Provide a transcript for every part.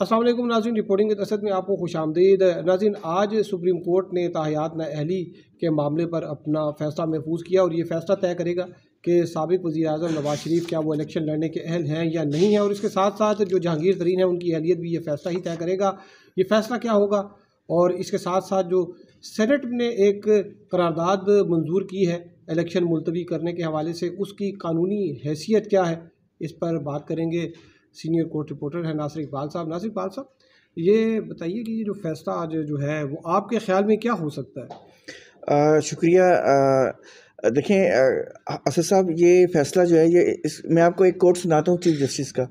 السلام علیکم ناظرین رپورٹنگ کے تسد میں آپ کو خوش آمدید۔ ناظرین، آج سپریم کورٹ نے تاحیات اہلی کے معاملے پر اپنا فیصلہ محفوظ کیا اور یہ فیصلہ طے کرے گا کہ سابق وزیر اعظم نواز شریف کیا وہ الیکشن لڑنے کے اہل ہیں یا نہیں ہیں اور اس کے ساتھ ساتھ جو جہانگیر ترین ہیں ان کی اہلیت بھی یہ فیصلہ ہی طے کرے گا۔ یہ فیصلہ کیا ہوگا؟ اور اس کے ساتھ ساتھ جو سینٹ نے ایک قرارداد منظور کی ہے الیکشن ملتوی کرنے کے حوالے سے، اس کی قانونی حیثیت کیا ہے؟ اس پر بات کریں گے۔ سینئر کورٹ رپورٹر ہیں ناصر اقبال صاحب۔ ناصر اقبال صاحب، یہ بتائیے کہ یہ جو فیصلہ آج جو ہے، وہ آپ کے خیال میں کیا ہو سکتا ہے؟ شکریہ۔ دیکھیں اسد صاحب، یہ فیصلہ جو ہے، یہ اس، میں آپ کو ایک کوٹ سناتا ہوں چیف جسٹس کا۔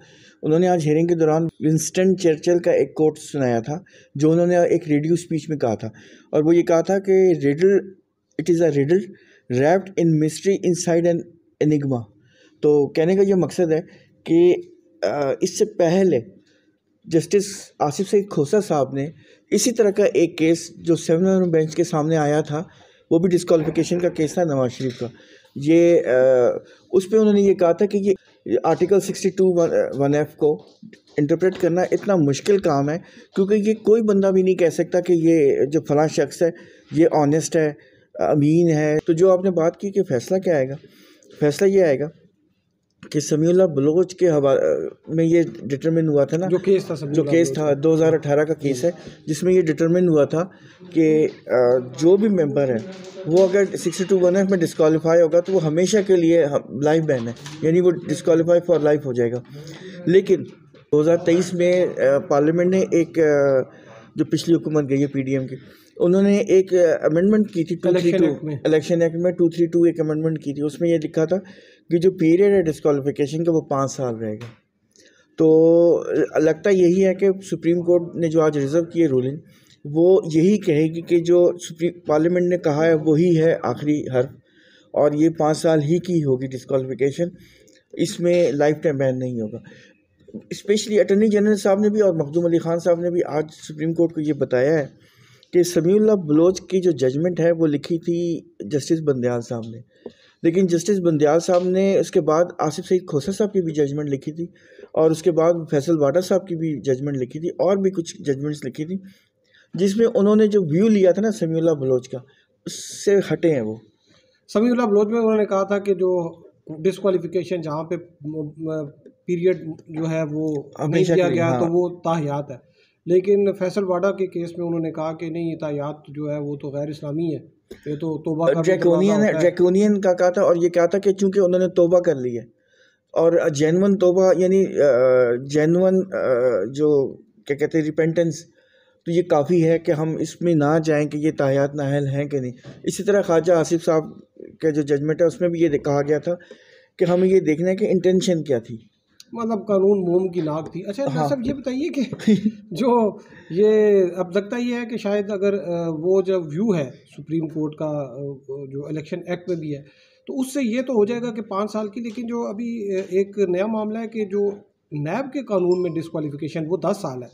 انہوں نے آج ہیرنگ کے دوران ونسٹن چرچل کا ایک کوٹ سنایا تھا، جو انہوں نے ایک ریڈیو اسپیچ میں کہا تھا۔ اور وہ یہ کہا تھا کہ riddle it is a riddle wrapped in mystery inside an enigma تو کہنے کا یہ مقصد ہے کہ اس سے پہلے جسٹس آصف سعید کھوسا صاحب نے اسی طرح کا ایک کیس جو سیون بینچ کے سامنے آیا تھا، وہ بھی ڈسکوالیفیکیشن کا کیس تھا نواز شریف کا۔ یہ اس پہ انہوں نے یہ کہا تھا کہ یہ article sixty two one F کو انٹرپریٹ کرنا اتنا مشکل کام ہے، کیونکہ یہ کوئی بندہ بھی نہیں کہہ سکتا کہ یہ جو فلاں شخص ہے، یہ آنیسٹ ہے، امین ہے۔ تو جو آپ نے بات کی کہ فیصلہ کیا آئے گا، فیصلہ یہ آئے گا کہ سمیع اللہ بلوچ کے حوالے میں یہ ڈٹرمن ہوا تھا نا جو کیس تھا جو کیس تھا دو ہزار اٹھارہ کا کیس ہے جس میں یہ ڈٹرمن ہوا تھا کہ جو بھی ممبر ہے وہ اگر سکسٹی ٹو ون ایف میں ڈسکوالیفائی ہوگا تو وہ ہمیشہ کے لیے لائف بین ہے۔ یعنی وہ ڈسکوالیفائی فار لائف ہو جائے گا۔ لیکن دو ہزار تیئیس میں پارلیمنٹ نے ایک جو پچھلی حکومت گئی ہے پی ڈی ایم کی انہوں نے ایک امنڈمنٹ کی تھی two three two election act میں۔ ٹو تھری ٹو ایک امنڈمنٹ کی تھی۔ اس میں یہ لکھا تھا کہ جو پیریڈ ہے ڈسکوالیفیکیشن کا وہ پانچ سال رہے گا تو لگتا یہی ہے کہ سپریم کورٹ نے جو آج ریزرو کی ہے رولنگ وہ یہی کہے گی کہ جو سپریم پارلیمنٹ نے کہا ہے وہی ہے آخری حرف اور یہ پانچ سال ہی کی ہوگی ڈسکوالیفیکیشن اس میں لائف ٹائم بین نہیں ہوگا۔ اسپیشلی اٹرنی جنرل صاحب نے بھی اور مخدوم علی خان صاحب نے بھی آج سپریم کورٹ کو یہ بتایا ہے کہ سمیع اللہ بلوچ کی جو ججمنٹ ہے وہ لکھی تھی جسٹس بندیال صاحب نے۔ لیکن جسٹس بندیال صاحب نے اس کے بعد آصف سعید کھوسا صاحب کی بھی ججمنٹ لکھی تھی اور اس کے بعد فیصل واڈا صاحب کی بھی ججمنٹ لکھی تھی اور بھی کچھ ججمنٹس لکھی تھی جس میں انہوں نے جو ویو لیا تھا نا سمیع اللہ بلوچ کا اس سے ہٹے ہیں وہ۔ سمیع اللہ بلوچ میں انہوں نے کہا تھا کہ جو ڈسکوالیفیکیشن جہاں پہ پیریڈ جو ہے وہ کیا گیا تو ہاں۔ وہ تاحیات ہے۔ لیکن فیصل واڈا کے کیس میں انہوں نے کہا کہ نہیں اطاعت جو ہے وہ تو غیر اسلامی ہے۔ یہ تو توبہ جیکونین جیکونین کا کہا تھا اور یہ کہا تھا کہ چونکہ انہوں نے توبہ کر لی ہے اور جینون توبہ یعنی جینون جو کیا کہتے ہیں ریپینٹنس تو یہ کافی ہے کہ ہم اس میں نہ جائیں کہ یہ تاحیات نااہل ہیں کہ نہیں۔ اسی طرح خواجہ آصف صاحب کا جو ججمنٹ ہے اس میں بھی یہ کہا گیا تھا کہ ہمیں یہ دیکھنا ہے کہ انٹینشن کیا تھی۔ مطلب قانون موم کی ناک تھی اچھا ہاں۔ صاحب یہ بتائیے کہ جو یہ اب لگتا یہ ہے کہ شاید اگر وہ جب ویو ہے سپریم کورٹ کا جو الیکشن ایکٹ میں بھی ہے تو اس سے یہ تو ہو جائے گا کہ پانچ سال کی لیکن جو ابھی ایک نیا معاملہ ہے کہ جو نیب کے قانون میں ڈسکوالیفیکیشن وہ دس سال ہے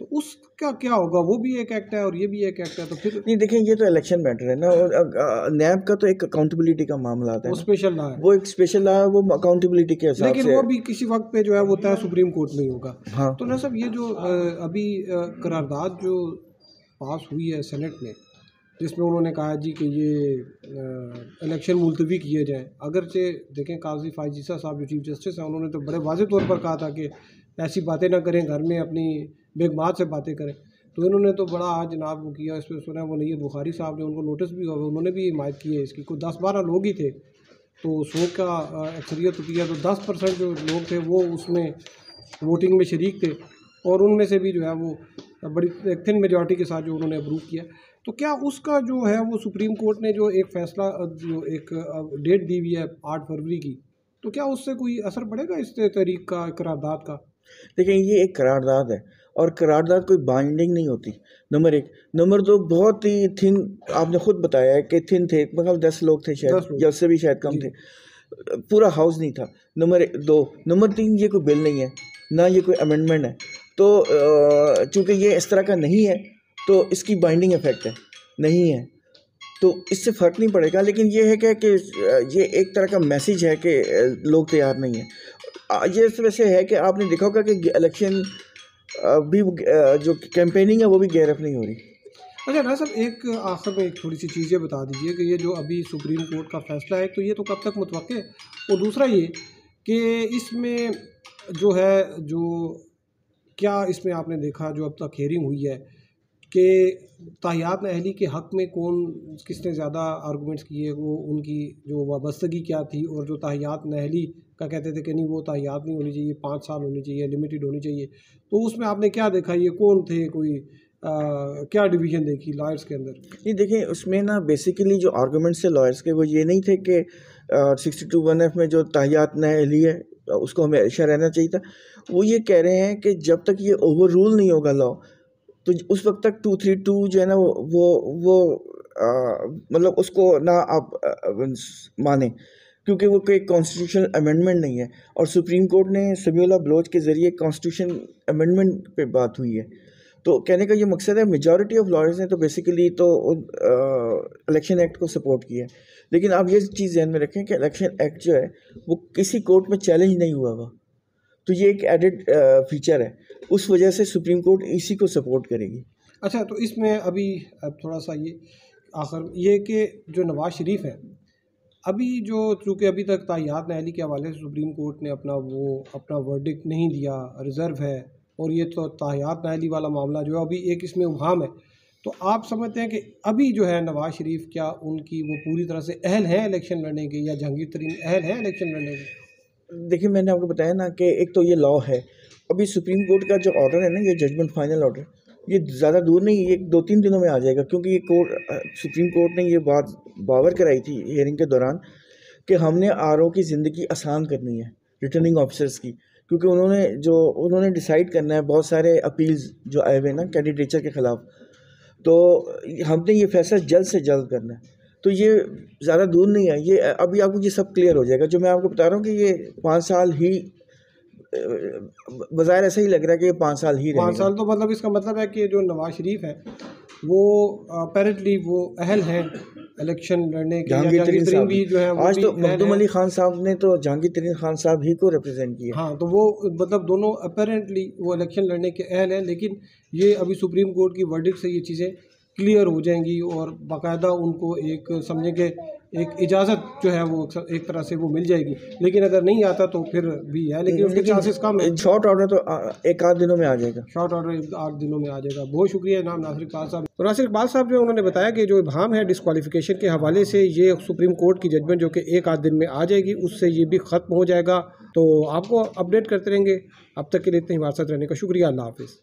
تو اس کا کیا ہوگا؟ وہ بھی ایک ایکٹ ہے اور یہ بھی ایک ایکٹ ہے تو پھر نہیں دیکھیں یہ تو الیکشن میٹر ہے نا۔ اور نیب کا تو ایک اکاؤنٹیبلٹی کا معاملہ آتا ہے وہ اسپیشل لا ہے۔ وہ ایک اسپیشل لا ہے وہ اکاؤنٹیبلٹی کے حساب سے۔ لیکن وہ بھی کسی وقت پہ جو ہے وہ طے سپریم کورٹ میں ہی ہوگا۔ ہاں۔ تو نا صاحب یہ جو ابھی قرارداد جو پاس ہوئی ہے سینٹ میں جس میں انہوں نے کہا جی کہ یہ الیکشن ملتوی کیے جائیں۔ اگرچہ دیکھیں قاضی فائزیسہ صاحب جو چیف جسٹس ہیں انہوں نے تو بڑے واضح طور پر کہا تھا کہ ایسی باتیں نہ کریں گھر میں اپنی بیگمات سے باتیں کریں۔ تو انہوں نے تو بڑا آج جناب وہ کیا، اس پہ سنا وہ نیت بخاری صاحب نے ان کو نوٹس بھی ہوا، انہوں نے بھی حمایت کی ہے اس کی۔ کوئی دس بارہ لوگ ہی تھے، تو سو کا اکثریت ہوتی ہے تو دس پرسنٹ جو لوگ تھے وہ اس میں ووٹنگ میں شریک تھے۔ اور ان میں سے بھی جو ہے وہ بڑی ایک تھن میجورٹی کے ساتھ جو انہوں نے اپروو کیا۔ تو کیا اس کا جو ہے وہ سپریم کورٹ نے جو ایک فیصلہ، جو ایک ڈیٹ دی ہوئی ہے آٹھ فروری کی، تو کیا اس سے کوئی اثر پڑے گا اس تحریک کا، قرارداد کا؟ دیکھیں، یہ ایک قرارداد ہے۔ اور قرارداد کوئی بائنڈنگ نہیں ہوتی۔ نمبر ایک۔ نمبر دو بہت ہی تھن آپ نے خود بتایا ہے کہ تھن تھے مطلب دس لوگ تھے شاید یا اس سے بھی شاید کم جی۔ تھے۔ پورا ہاؤس نہیں تھا۔ نمبر دو۔ نمبر تین یہ کوئی بل نہیں ہے نہ یہ کوئی امینڈمنٹ ہے۔ تو چونکہ یہ اس طرح کا نہیں ہے تو اس کی بائنڈنگ افیکٹ ہے۔ نہیں ہے۔ تو اس سے فرق نہیں پڑے گا۔ لیکن یہ ہے کہ یہ ایک طرح کا میسیج ہے کہ لوگ تیار نہیں ہیں۔ یہ اس وجہ سے ہے کہ آپ نے دیکھا ہوگا کہ الیکشن بھی جو کیمپیننگ ہے وہ بھی گیئر اپ نہیں ہو رہی۔ اچھا نا صاحب ایک آخر میں ایک تھوڑی سی چیزیں بتا دیجیے کہ یہ جو ابھی سپریم کورٹ کا فیصلہ ہے تو یہ تو کب تک متوقع ہے؟ اور دوسرا یہ کہ اس میں جو ہے، جو کیا اس میں آپ نے دیکھا، جو اب تک ہیئرنگ ہوئی ہے کہ تاحیات اہلی کے حق میں کون کس نے زیادہ آرگومنٹس کیے، وہ ان کی جو وابستگی کیا تھی اور جو تاحیات اہلی کا کہتے تھے کہ نہیں وہ تاحیات نہیں ہونی چاہیے، پانچ سال ہونی چاہیے لمیٹیڈ ہونی چاہیے۔ تو اس میں آپ نے کیا دیکھا؟ یہ کون تھے؟ کوئی کیا ڈویژن دیکھی لائرس کے اندر؟ نہیں، دیکھیں، اس میں نا بیسیکلی جو آرگومنٹس تھے لائرس کے، وہ یہ نہیں تھے کہ سکسٹی ٹو ون ایف میں جو تاحیات اہلی ہے، اس کو ہمیں ایشا رہنا چاہیے تھا۔ وہ یہ کہہ رہے ہیں کہ جب تک یہ اوور رول نہیں ہوگا لا تو اس وقت تک ٹو تھری ٹو جو ہے نا، وہ وہ مطلب اس کو نہ آپ مانیں۔ کیونکہ وہ کوئی کانسٹیٹیوشنل امینڈمنٹ نہیں ہے۔ اور سپریم کورٹ نے سمیع اللہ بلوچ کے ذریعے کانسٹیٹیوشن امینڈمنٹ پہ بات ہوئی ہے۔ تو کہنے کا یہ مقصد ہے میجورٹی آف لائرز نے تو بیسیکلی تو الیکشن ایکٹ کو سپورٹ کیا ہے۔ لیکن آپ یہ چیز ذہن میں رکھیں کہ الیکشن ایکٹ جو ہے، وہ کسی کورٹ میں چیلنج نہیں ہوا ہوا۔ تو یہ ایک ایڈڈ فیچر ہے۔ اس وجہ سے سپریم کورٹ اسی کو سپورٹ کرے گی۔ اچھا تو اس میں ابھی اب تھوڑا سا یہ، آخر یہ کہ جو نواز شریف ہے ابھی جو چونکہ ابھی تک تاحیات نہلی کے حوالے سے سپریم کورٹ نے اپنا وہ اپنا ورڈک نہیں دیا، ریزرو ہے، اور یہ تو تاحیات نہلی والا معاملہ جو ہے ابھی ایک اس میں ابہام ہے۔ تو آپ سمجھتے ہیں کہ ابھی جو ہے نواز شریف کیا ان کی وہ پوری طرح سے اہل ہیں الیکشن لڑنے کے، یا جہانگیر ترین اہل ہیں الیکشن لڑنے کے؟ دیکھیے، میں نے آپ کو بتایا نا کہ ایک تو یہ لا ہے۔ ابھی سپریم کورٹ کا جو آرڈر ہے نا، یہ ججمنٹ فائنل آرڈر یہ زیادہ دور نہیں، یہ دو تین دنوں میں آ جائے گا، کیونکہ یہ کورٹ، سپریم کورٹ نے یہ بات باور کرائی تھی ہیئرنگ کے دوران کہ ہم نے آر او کی زندگی آسان کرنی ہے ریٹرننگ آفیسرس کی، کیونکہ انہوں نے جو، انہوں نے ڈیسائیڈ کرنا ہے، بہت سارے اپیلز جو آئے ہوئے نا کینڈیڈیچر کے خلاف، تو ہم نے یہ فیصلہ جلد سے جلد کرنا ہے۔ تو یہ زیادہ دور نہیں ہے، یہ ابھی آپ کو یہ سب کلیئر ہو جائے گا۔ جو میں آپ کو بتا رہا ہوں کہ یہ پانچ سال ہی بظاہر ایسا ہی لگ رہا ہے کہ یہ پانچ سال ہی پانچ سال تو مطلب اس کا مطلب ہے کہ جو نواز شریف ہے وہ اپیرنٹلی وہ اہل ہیں الیکشن لڑنے کے جہانگیر ترین بھی جو ہے آج تو مخدوم علی خان صاحب نے تو جہانگیر ترین خان صاحب ہی کو ریپرزینٹ کیا۔ ہاں تو وہ مطلب دونوں اپیرنٹلی وہ الیکشن لڑنے کے اہل ہیں لیکن یہ ابھی سپریم کورٹ کی ورڈک سے یہ چیزیں کلیئر ہو جائیں گی اور باقاعدہ ان کو ایک سمجھیں کہ ایک اجازت جو ہے وہ ایک طرح سے وہ مل جائے گی۔ لیکن اگر نہیں آتا تو پھر بھی ہے لیکن اس کے چانسز کم ہیں۔ شارٹ آرڈر تو ایک آدھ دنوں میں آ جائے گا۔ شارٹ آرڈر ایک آٹھ دنوں میں آ جائے گا۔ بہت شکریہ نام ناصر اقبال صاحب۔ تو ناصر اقبال صاحب جو انہوں نے بتایا کہ جو ابہام ہے ڈسکوالیفیکیشن کے حوالے سے یہ سپریم کورٹ کی ججمنٹ جو کہ ایک آدھ دن میں آ جائے گی اس سے یہ بھی ختم ہو جائے گا۔ تو آپ کو اپڈیٹ کرتے رہیں گے۔ اب تک کے لیے اتنے ہی وارثت رہنے کا شکریہ۔ اللہ حافظ۔